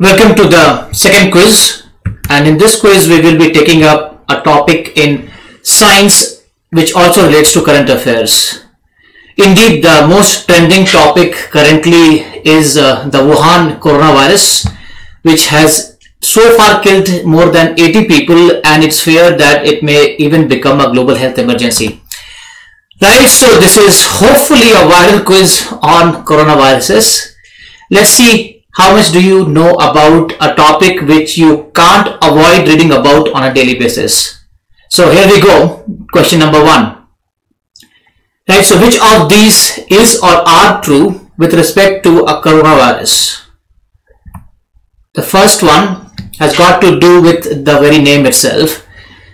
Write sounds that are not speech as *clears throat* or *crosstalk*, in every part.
Welcome to the second quiz and in this quiz we will be taking up a topic in science which also relates to current affairs. Indeed the most trending topic currently is uh, the Wuhan coronavirus which has so far killed more than 80 people and it's feared that it may even become a global health emergency. Right, so this is hopefully a viral quiz on coronaviruses. Let's see how much do you know about a topic which you can't avoid reading about on a daily basis. So here we go, question number one. Right, so which of these is or are true with respect to a coronavirus? The first one has got to do with the very name itself.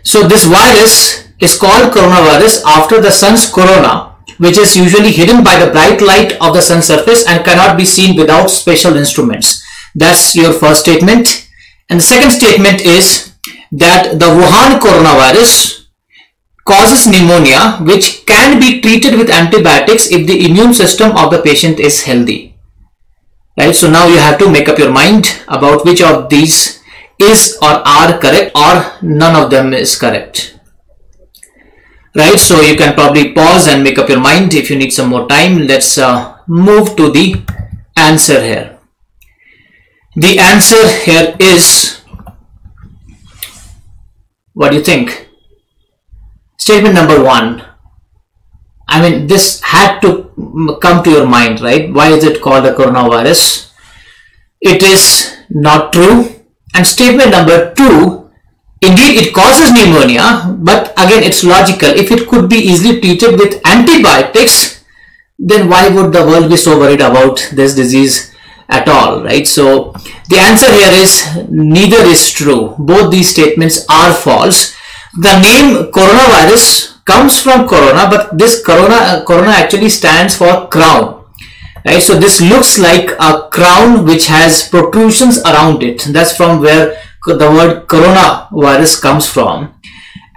So this virus is called coronavirus after the sun's corona which is usually hidden by the bright light of the sun's surface and cannot be seen without special instruments. That's your first statement. And the second statement is that the Wuhan coronavirus causes pneumonia which can be treated with antibiotics if the immune system of the patient is healthy. Right, so now you have to make up your mind about which of these is or are correct or none of them is correct right so you can probably pause and make up your mind. If you need some more time let's uh, move to the answer here. The answer here is what do you think? Statement number one. I mean this had to come to your mind right? Why is it called a coronavirus? It is not true. And statement number two Indeed, it causes pneumonia, but again, it's logical. If it could be easily treated with antibiotics, then why would the world be so worried about this disease at all, right? So the answer here is neither is true. Both these statements are false. The name coronavirus comes from corona, but this corona, corona actually stands for crown, right? So this looks like a crown which has protrusions around it. That's from where the word coronavirus comes from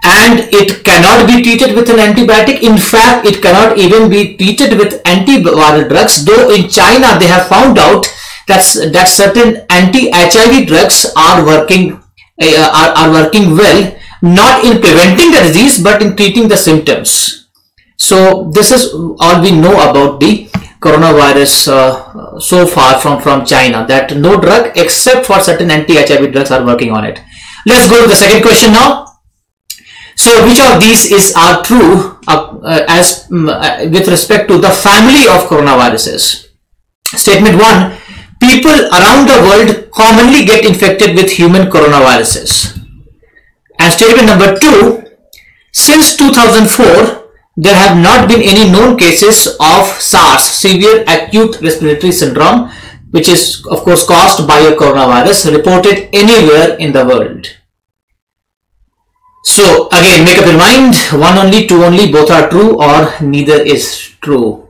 and it cannot be treated with an antibiotic. In fact, it cannot even be treated with antiviral drugs, though in China they have found out that, that certain anti-HIV drugs are working, uh, are, are working well, not in preventing the disease, but in treating the symptoms. So this is all we know about the coronavirus uh, so far from, from China that no drug except for certain anti-HIV drugs are working on it. Let's go to the second question now. So which of these is are true uh, uh, as um, with respect to the family of coronaviruses? Statement 1. People around the world commonly get infected with human coronaviruses. And statement number 2. Since 2004, there have not been any known cases of SARS, severe acute respiratory syndrome, which is of course caused by a coronavirus reported anywhere in the world. So again, make up your mind, one only, two only, both are true or neither is true.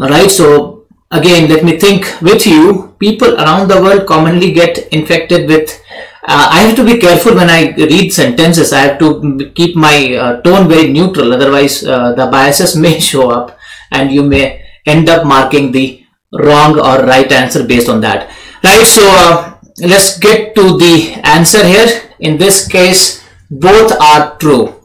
Alright, so again, let me think with you. People around the world commonly get infected with uh, I have to be careful when I read sentences. I have to keep my uh, tone very neutral, otherwise uh, the biases *laughs* may show up and you may end up marking the wrong or right answer based on that. Right, so uh, let's get to the answer here. In this case, both are true.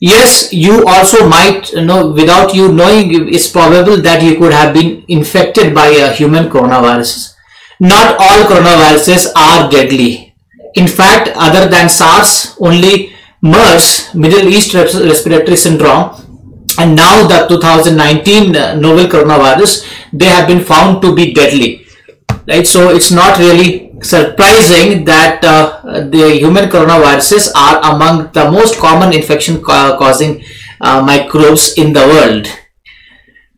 Yes, you also might know, without you knowing, it's probable that you could have been infected by a human coronavirus not all coronaviruses are deadly. In fact, other than SARS, only MERS, Middle East Respiratory Syndrome, and now the 2019 uh, novel coronavirus, they have been found to be deadly. Right, so it's not really surprising that uh, the human coronaviruses are among the most common infection ca causing uh, microbes in the world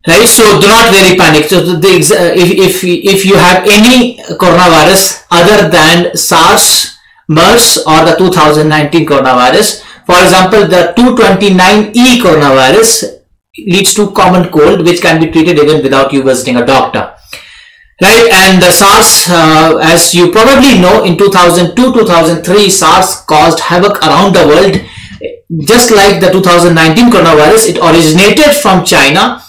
right so do not really panic. So the, if, if if you have any coronavirus other than SARS MERS or the 2019 coronavirus for example the 229E coronavirus leads to common cold which can be treated even without you visiting a doctor. Right and the SARS uh, as you probably know in 2002-2003 SARS caused havoc around the world. Just like the 2019 coronavirus it originated from China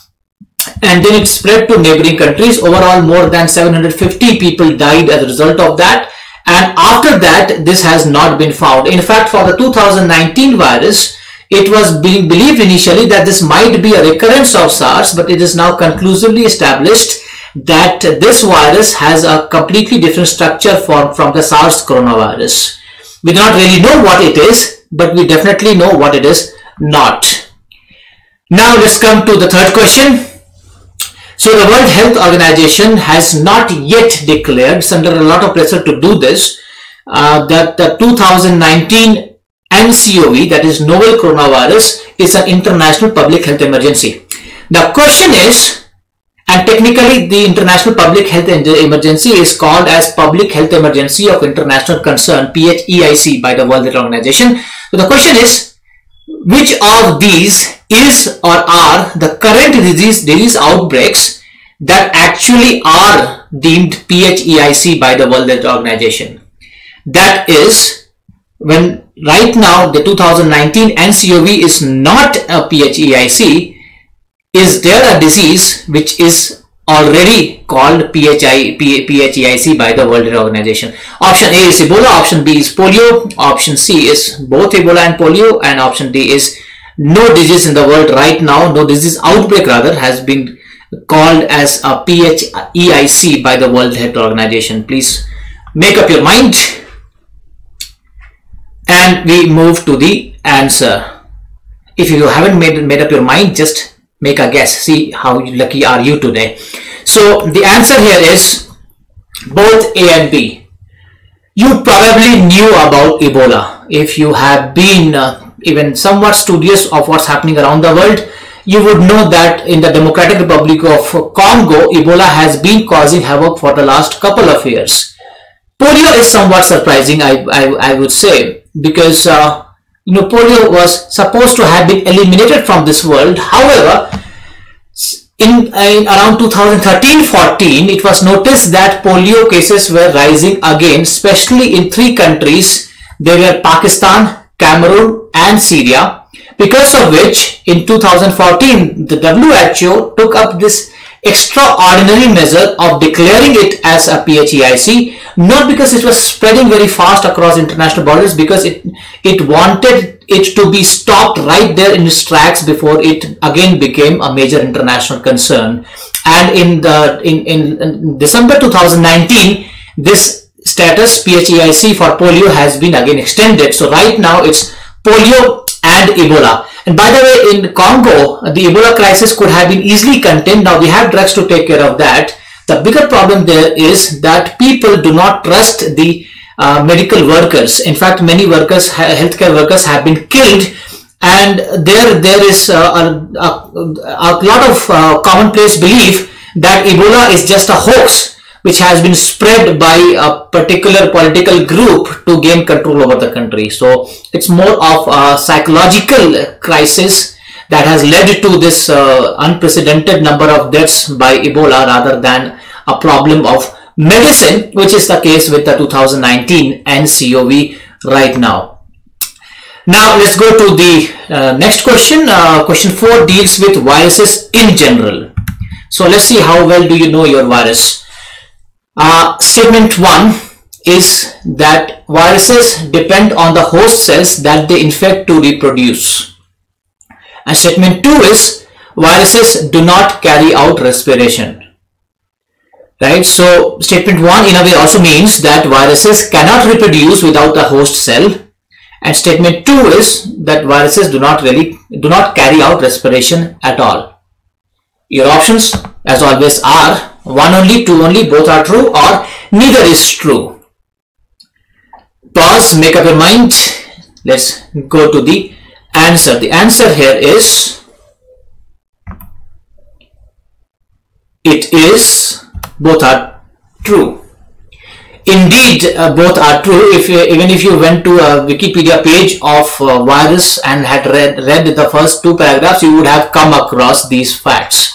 and then it spread to neighboring countries. Overall, more than 750 people died as a result of that. And after that, this has not been found. In fact, for the 2019 virus, it was being believed initially that this might be a recurrence of SARS, but it is now conclusively established that this virus has a completely different structure from, from the SARS coronavirus. We do not really know what it is, but we definitely know what it is not. Now let's come to the third question. So the World Health Organization has not yet declared, it's under a lot of pressure to do this, uh, that the 2019 NCOV, that is novel coronavirus, is an international public health emergency. The question is, and technically the international public health emergency is called as public health emergency of international concern PHEIC by the World Health Organization. So the question is, which of these is or are the current disease, disease outbreaks that actually are deemed PHEIC by the World Health Organization? That is, when right now the 2019 NCOV is not a PHEIC, is there a disease which is already called PHI, PHEIC by the World Health Organization. Option A is Ebola, option B is polio, option C is both Ebola and polio, and option D is no disease in the world right now, no disease outbreak rather has been called as a PHEIC by the World Health Organization. Please make up your mind and we move to the answer. If you haven't made, made up your mind, just make a guess. See how lucky are you today. So the answer here is both A and B. You probably knew about Ebola. If you have been uh, even somewhat studious of what's happening around the world, you would know that in the Democratic Republic of Congo, Ebola has been causing havoc for the last couple of years. Polio is somewhat surprising, I, I, I would say, because uh, polio was supposed to have been eliminated from this world. However, in, in around 2013-14, it was noticed that polio cases were rising again, especially in three countries. They were Pakistan, Cameroon, and Syria because of which in 2014 the WHO took up this extraordinary measure of declaring it as a PHEIC not because it was spreading very fast across international borders because it it wanted it to be stopped right there in its tracks before it again became a major international concern. And in the in, in, in December 2019 this status PHEIC for polio has been again extended. So right now it's polio and Ebola. And by the way, in Congo, the Ebola crisis could have been easily contained. Now we have drugs to take care of that. The bigger problem there is that people do not trust the uh, medical workers. In fact, many workers, healthcare workers have been killed and there there is uh, a, a, a, lot of uh, commonplace belief that Ebola is just a hoax which has been spread by a particular political group to gain control over the country. So it's more of a psychological crisis that has led to this uh, unprecedented number of deaths by Ebola rather than a problem of medicine, which is the case with the 2019 NCOV right now. Now let's go to the uh, next question. Uh, question 4 deals with viruses in general. So let's see how well do you know your virus. Uh, statement 1 is that viruses depend on the host cells that they infect to reproduce. And statement 2 is viruses do not carry out respiration. Right, so statement 1 in a way also means that viruses cannot reproduce without a host cell and statement 2 is that viruses do not really do not carry out respiration at all. Your options as always are one only, two only, both are true or neither is true. Pause, make up your mind. Let's go to the answer. The answer here is it is both are true. Indeed, uh, both are true. If uh, even if you went to a Wikipedia page of uh, virus and had read read the first two paragraphs, you would have come across these facts.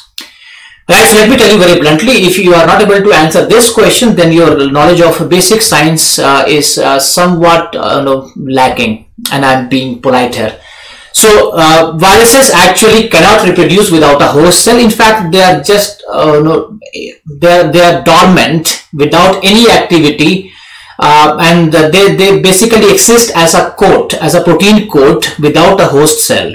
So let me tell you very bluntly, if you are not able to answer this question, then your knowledge of basic science uh, is uh, somewhat uh, no, lacking and I'm being polite here. So uh, viruses actually cannot reproduce without a host cell. In fact, they are just uh, no, they are, they are dormant without any activity, uh, and they they basically exist as a coat, as a protein coat without a host cell.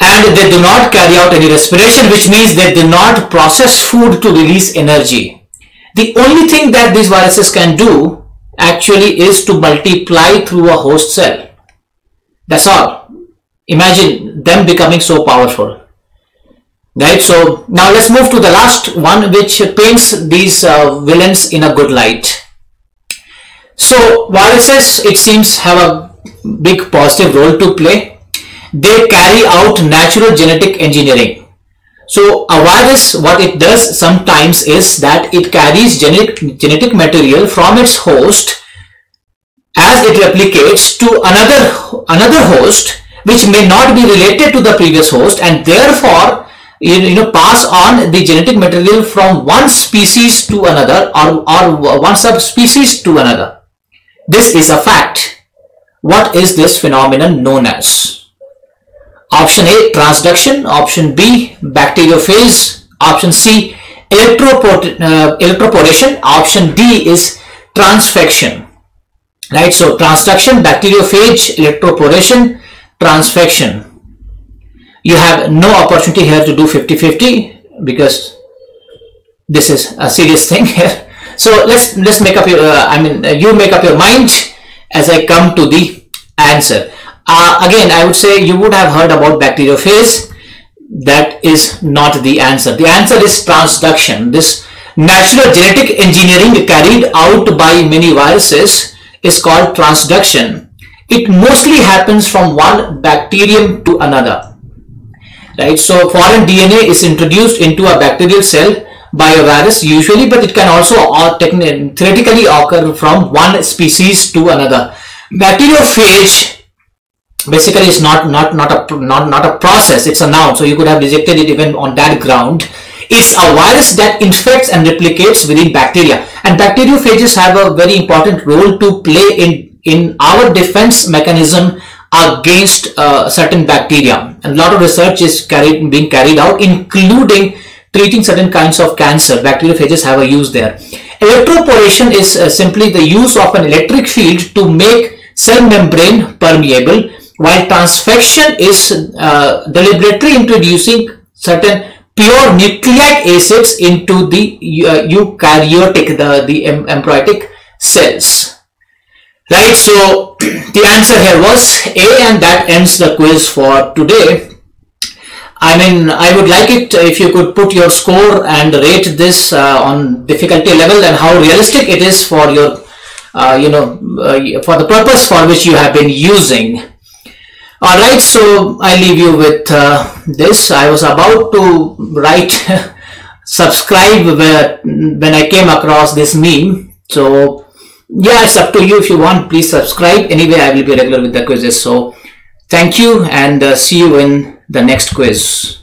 And they do not carry out any respiration, which means they do not process food to release energy. The only thing that these viruses can do actually is to multiply through a host cell. That's all. Imagine them becoming so powerful. Right? So now let's move to the last one which paints these uh, villains in a good light. So viruses it seems have a big positive role to play they carry out natural genetic engineering so a virus what it does sometimes is that it carries genetic genetic material from its host as it replicates to another another host which may not be related to the previous host and therefore you, know pass on the genetic material from one species to another or, or one subspecies to another. This is a fact. What is this phenomenon known as? Option A transduction, option B bacteriophage, option C electroport uh, electroporation, option D is transfection. Right, so transduction, bacteriophage, electroporation, transfection. You have no opportunity here to do 50-50 because this is a serious *laughs* thing here. So let's let's make up your uh, i mean uh, you make up your mind as i come to the answer uh, again i would say you would have heard about bacteriophage that is not the answer. The answer is transduction. This natural genetic engineering carried out by many viruses is called transduction. It mostly happens from one bacterium to another. Right? So foreign dna is introduced into a bacterial cell by a virus usually but it can also uh, theoretically occur from one species to another. Bacteriophage basically it's not not not a not not a process it's a noun so you could have rejected it even on that ground it's a virus that infects and replicates within bacteria and bacteriophages have a very important role to play in in our defense mechanism against uh, certain bacteria. And a lot of research is carried, being carried out, including treating certain kinds of cancer. Bacteriophages have a use there. Electroporation is uh, simply the use of an electric field to make cell membrane permeable, while transfection is uh, deliberately introducing certain pure nucleic acids into the uh, eukaryotic, the, the embryotic cells. Right, so *clears throat* the answer here was A and that ends the quiz for today. I mean, I would like it if you could put your score and rate this uh, on difficulty level and how realistic it is for your, uh, you know, uh, for the purpose for which you have been using. Alright, so I leave you with uh, this. I was about to write *laughs* subscribe when I came across this meme. So yeah it's up to you if you want please subscribe anyway i will be regular with the quizzes so thank you and uh, see you in the next quiz